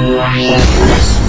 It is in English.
Yeah.